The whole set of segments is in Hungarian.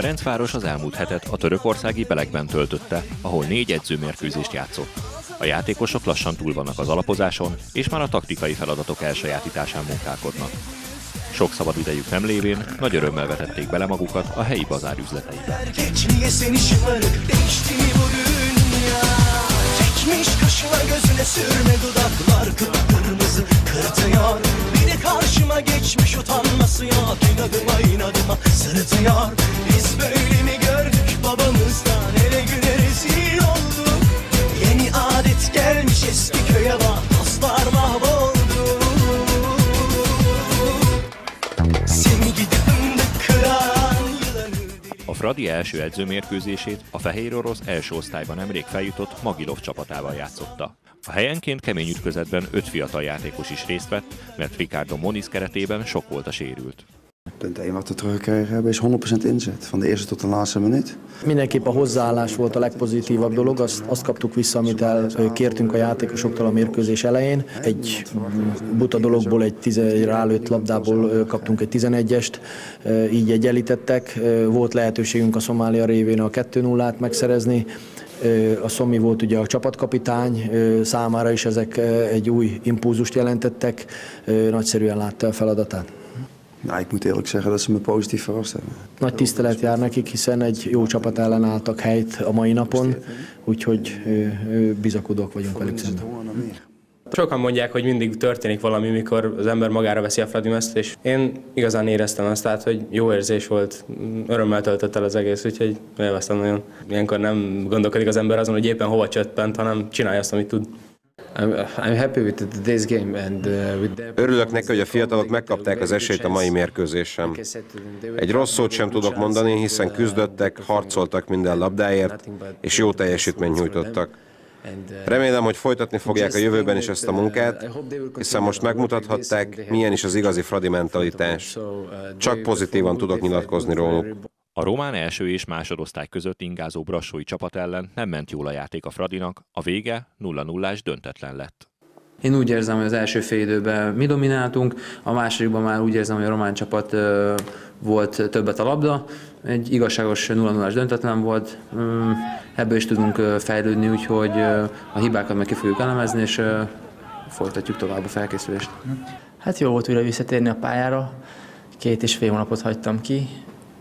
Ferencváros az elmúlt hetet a törökországi Belekben töltötte, ahol négy edzőmérkőzést játszott. A játékosok lassan túl vannak az alapozáson, és már a taktikai feladatok elsajátításán munkálkodnak. Sok szabad idejük nem lévén, nagy örömmel vetették bele magukat a helyi bazár üzleteibe. Biri karşıma geçmiş utanması yok inadıma inadıma sırıtıyor Biz első edzőmérkőzését a Fehér Orosz első osztályban nemrég feljutott Magilov csapatával játszotta. A helyenként kemény ütközetben öt fiatal játékos is részt vett, mert Ricardo Moniz keretében sok volt a sérült. Punt 1 wat we teruggekregen hebben is 100% inzet, van de eerste tot de laatste minuut. Mindenképp a hozzáállás volt a legpozitívabb dolog, azt, azt kaptuk vissza, amit kértünk a játékosoktól a mérkőzés elején. Egy buta dologból, egy, tize, egy rálőtt labdából kaptunk egy 11-est, így egyenlítettek. Volt lehetőségünk a Szomália révén a 2-0-át megszerezni, a Szomi volt ugye a csapatkapitány, számára is ezek egy új impulzust jelentettek, nagyszerűen látta a feladatát. Nou, ik moet eerlijk zeggen dat ze me positief verrast hebben. Nagy tisztelet jár nekik, hiszen egy jó csapat ellen álltak helyt a mai napon, úgyhogy bizakodók vagyunk velük szemben. Sokan mondják, hogy mindig történik valami, mikor az ember magára veszi a Fradimezt, és én igazán éreztem azt, tehát, hogy jó érzés volt, örömmel töltött el az egész, úgyhogy élveztem nagyon. Ilyenkor nem gondolkodik az ember azon, hogy éppen hova csöppent, hanem csinálja azt, amit tud. Örülök neki, hogy a fiatalok megkapták az esélyt a mai mérkőzésem. Egy rossz szót sem tudok mondani, hiszen küzdöttek, harcoltak minden labdáért, és jó teljesítményt nyújtottak. Remélem, hogy folytatni fogják a jövőben is ezt a munkát, hiszen most megmutathatták, milyen is az igazi fradi mentalitás. Csak pozitívan tudok nyilatkozni róluk. A román első és másodosztály között ingázó brassói csapat ellen nem ment jól a játék a Fradinak, a vége 0-0-ás döntetlen lett. Én úgy érzem, hogy az első fél időben mi domináltunk, a másodikban már úgy érzem, hogy a román csapat volt többet a labda. Egy igazságos 0 0 döntetlen volt, ebből is tudunk fejlődni, úgyhogy a hibákat meg ki fogjuk elemezni, és folytatjuk tovább a felkészülést. Hát jó volt újra visszatérni a pályára, két és fél hónapot hagytam ki,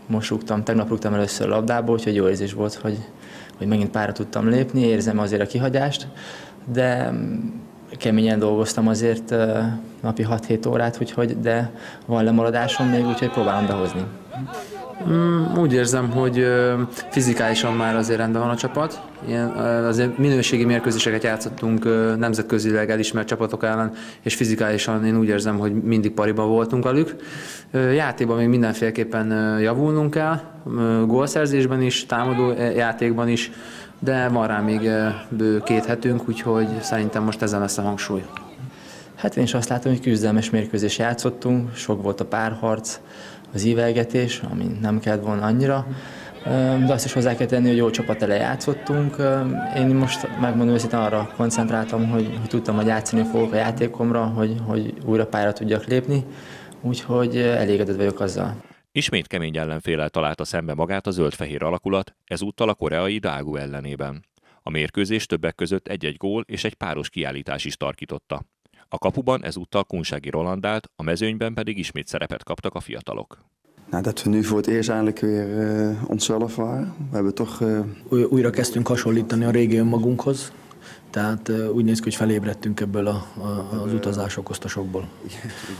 most rúgtam, tegnap rúgtam először labdából, úgyhogy jó érzés volt, hogy, hogy megint pára tudtam lépni, érzem azért a kihagyást, de keményen dolgoztam azért napi 6-7 órát, úgyhogy, de van lemaradásom még, úgyhogy próbálom behozni. Mm, úgy érzem, hogy fizikálisan már azért rendben van a csapat. Ilyen, azért minőségi mérkőzéseket játszottunk nemzetközileg elismert csapatok ellen, és fizikálisan én úgy érzem, hogy mindig pariban voltunk velük. Játékban még mindenféleképpen javulnunk kell, gólszerzésben is, támadó játékban is, de van rá még bő két hetünk, úgyhogy szerintem most ezen lesz a hangsúly. Hát én is azt látom, hogy küzdelmes mérkőzés játszottunk, sok volt a párharc, az ívelgetés, ami nem kellett volna annyira. De azt is hozzá kell tenni, hogy jó csapat ele játszottunk. Én most megmondom őszintén arra koncentráltam, hogy, hogy tudtam, hogy játszani fogok a játékomra, hogy, hogy újra pályára tudjak lépni, úgyhogy elégedett vagyok azzal. Ismét kemény ellenfélel találta szembe magát a zöld-fehér alakulat, ezúttal a koreai Dágu ellenében. A mérkőzés többek között egy-egy gól és egy páros kiállítás is tarkította. A kapuban ezúttal Kunsági Roland állt, a mezőnyben pedig ismét szerepet kaptak a fiatalok. Nou, dat we nu voor het eerst eindelijk weer uh, onszelf waren. We hebben toch... Uh... Újra kezdtünk hasonlítani a régi önmagunkhoz, tehát uh, úgy néz ki, hogy felébredtünk ebből a, a, az utazás okozta sokból.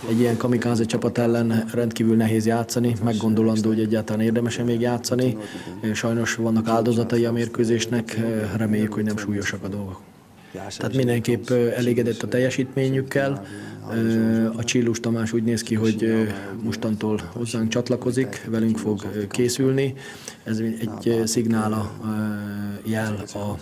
Egy ilyen kamikáze csapat ellen rendkívül nehéz játszani, meggondolandó, hogy egyáltalán érdemes még játszani. Sajnos vannak áldozatai a mérkőzésnek, reméljük, hogy nem súlyosak a dolgok. Tehát mindenképp elégedett a teljesítményükkel. A Csillus Tamás úgy néz ki, hogy mostantól hozzánk csatlakozik, velünk fog készülni. Ez egy szignála jel a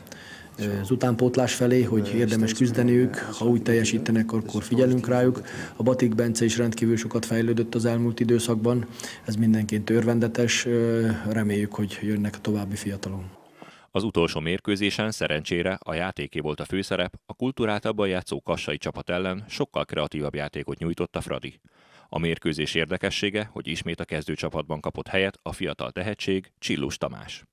az utánpótlás felé, hogy érdemes küzdeniük, ha úgy teljesítenek, akkor figyelünk rájuk. A Batik Bence is rendkívül sokat fejlődött az elmúlt időszakban, ez mindenként örvendetes, reméljük, hogy jönnek a további fiatalok. Az utolsó mérkőzésen szerencsére a játéké volt a főszerep, a kultúráltabban játszó kassai csapat ellen sokkal kreatívabb játékot nyújtott a Fradi. A mérkőzés érdekessége, hogy ismét a kezdőcsapatban kapott helyet a fiatal tehetség Csillus Tamás.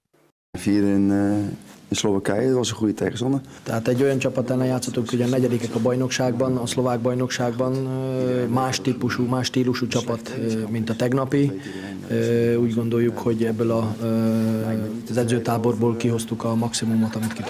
In, uh, in Slowakije, dat was een goede tegenstander. Tehát egy olyan csapat ellen játszottunk, hogy a negyedikek a bajnokságban, a szlovák bajnokságban más típusú, más stílusú csapat, mint a tegnapi. Úgy gondoljuk, hogy ebből a, az edzőtáborból kihoztuk a maximumot, amit ki.